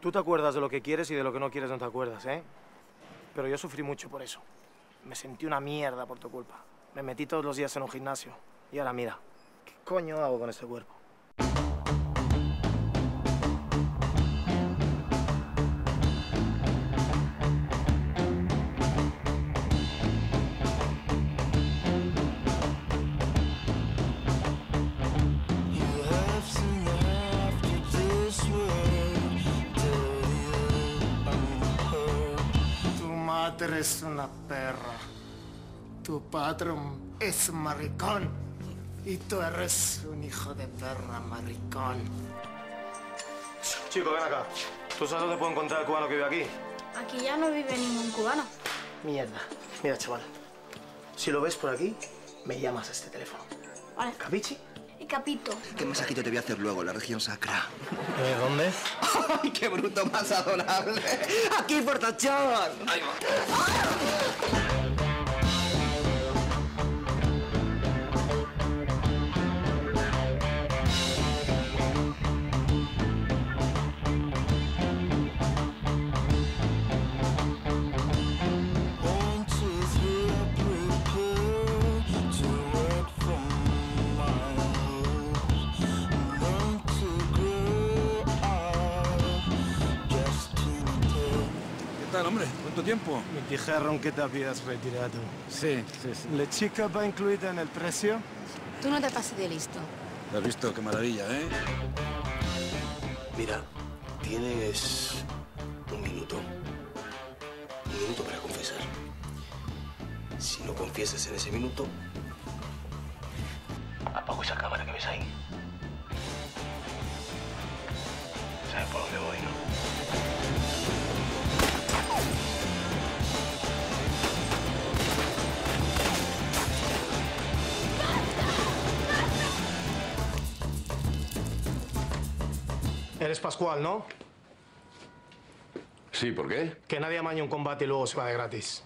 Tú te acuerdas de lo que quieres y de lo que no quieres no te acuerdas, ¿eh? Pero yo sufrí mucho por eso. Me sentí una mierda por tu culpa. Me metí todos los días en un gimnasio. Y ahora mira, ¿qué coño hago con este cuerpo? Madre es una perra. Tu patrón es maricón. Y tú eres un hijo de perra maricón. Chico, ven acá. ¿Tú sabes dónde puedo encontrar el cubano que vive aquí? Aquí ya no vive ningún cubano. Mierda. Mira, chaval. Si lo ves por aquí, me llamas a este teléfono. Vale. ¿Capichi? Y capito. ¿Qué masajito te voy a hacer luego? La región sacra. ¿Eh, ¿Dónde? ¡Ay, qué bruto más adorable! ¡Aquí, portachón! ¡Ahí va! Tal, hombre? ¿Cuánto tiempo? Me dijeron que te habías retirado. Sí, sí, sí. ¿La chica va incluida en el precio? Tú no te pases de listo. ¿Has visto? Qué maravilla, ¿eh? Mira, tienes un minuto. Un minuto para confesar. Si no confiesas en ese minuto, apago esa cámara que ves ahí. Eres Pascual, ¿no? Sí, ¿por qué? Que nadie amañe un combate y luego se va de gratis.